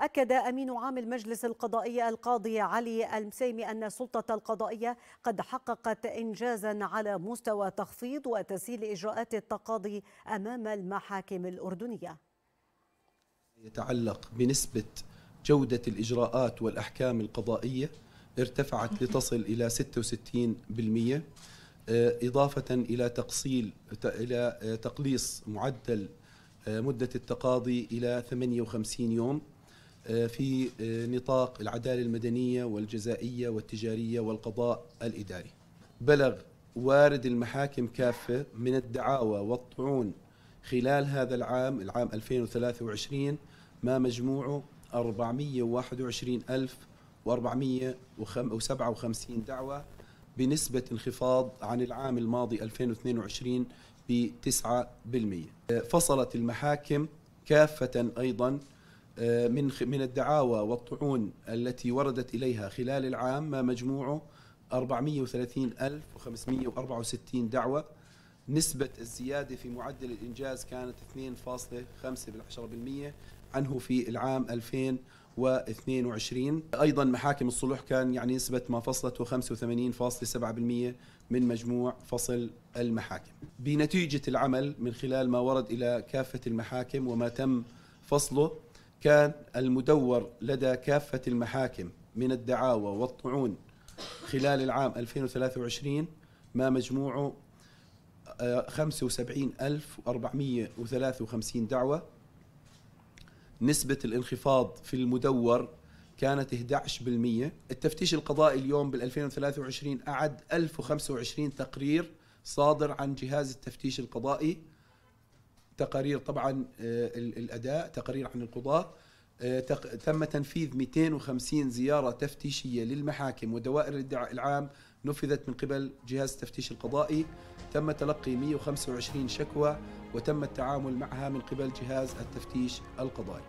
أكد أمين عام المجلس القضائي القاضي علي المسيمي أن السلطة القضائية قد حققت إنجازا على مستوى تخفيض وتسهيل إجراءات التقاضي أمام المحاكم الأردنية. يتعلق بنسبة جودة الإجراءات والأحكام القضائية ارتفعت لتصل إلى 66% إضافة إلى تقصيل إلى تقليص معدل مدة التقاضي إلى 58 يوم. في نطاق العدالة المدنية والجزائية والتجارية والقضاء الإداري. بلغ وارد المحاكم كافة من الدعاوى والطعون خلال هذا العام العام 2023 ما مجموعه 421457 دعوة بنسبة انخفاض عن العام الماضي 2022 ب 9% فصلت المحاكم كافة أيضا من من الدعاوى والطعون التي وردت إليها خلال العام ما مجموعه 430564 دعوة. نسبة الزيادة في معدل الإنجاز كانت 2.5% عنه في العام 2022 أيضا محاكم الصلح كان يعني نسبة ما فصلته 85.7% من مجموع فصل المحاكم. بنتيجة العمل من خلال ما ورد إلى كافة المحاكم وما تم فصله كان المدور لدى كافة المحاكم من الدعاوى والطعون خلال العام 2023 ما مجموعه 75453 دعوة. نسبة الانخفاض في المدور كانت 11% التفتيش القضائي اليوم بال 2023 أعد 1025 تقرير صادر عن جهاز التفتيش القضائي. تقارير طبعا الأداء تقارير عن القضاء تم تنفيذ 250 زيارة تفتيشية للمحاكم ودوائر الادعاء العام نفذت من قبل جهاز التفتيش القضائي. تم تلقي 125 شكوى وتم التعامل معها من قبل جهاز التفتيش القضائي.